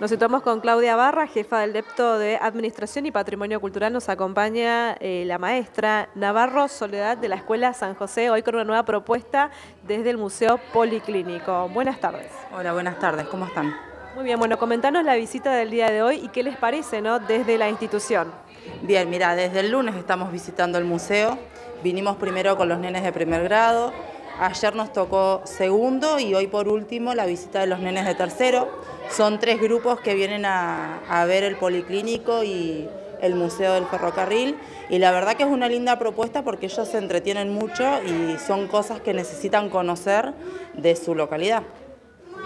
Nos situamos con Claudia Barra, jefa del Depto de Administración y Patrimonio Cultural. Nos acompaña eh, la maestra Navarro Soledad de la Escuela San José, hoy con una nueva propuesta desde el Museo Policlínico. Buenas tardes. Hola, buenas tardes, ¿cómo están? Muy bien, bueno, comentanos la visita del día de hoy y qué les parece ¿no? desde la institución. Bien, mira, desde el lunes estamos visitando el museo. Vinimos primero con los nenes de primer grado, ayer nos tocó segundo y hoy por último la visita de los nenes de tercero son tres grupos que vienen a, ver el policlínico y el Museo del Ferrocarril y la verdad que es una linda propuesta porque ellos se entretienen mucho y son cosas que necesitan conocer de su localidad.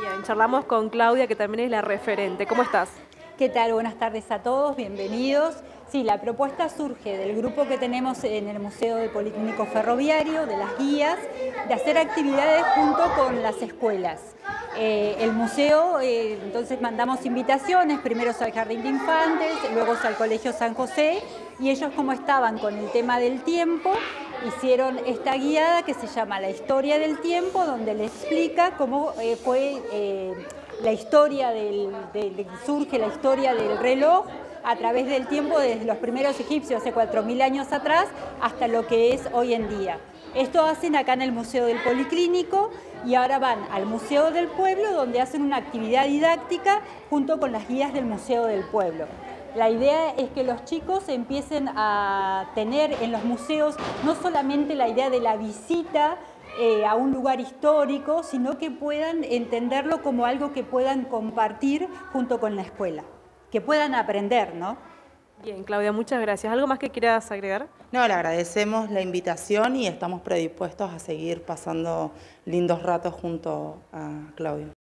Bien, charlamos con Claudia que también es la referente. ¿Cómo estás? ¿Qué tal? Buenas tardes a todos, bienvenidos. Sí, la propuesta surge del grupo que tenemos en el Museo de Policlínico Ferroviario, de las guías, de hacer actividades junto con las escuelas. Eh, el museo, eh, entonces mandamos invitaciones, primero al Jardín de Infantes, luego al Colegio San José, y ellos como estaban con el tema del tiempo, hicieron esta guiada que se llama La historia del tiempo, donde le explica cómo eh, fue la historia del, surge la historia del reloj a través del tiempo desde los primeros egipcios hace 4.000 años atrás hasta lo que es hoy en día. Esto hacen acá en el Museo del Policlínico y ahora van al Museo del Pueblo donde hacen una actividad didáctica junto con las guías del Museo del Pueblo. La idea es que los chicos empiecen a tener en los museos no solamente la idea de la visita eh, a un lugar histórico, sino que puedan entenderlo como algo que puedan compartir junto con la escuela que puedan aprender, ¿no? Bien, Claudia, muchas gracias. ¿Algo más que quieras agregar? No, le agradecemos la invitación y estamos predispuestos a seguir pasando lindos ratos junto a Claudia.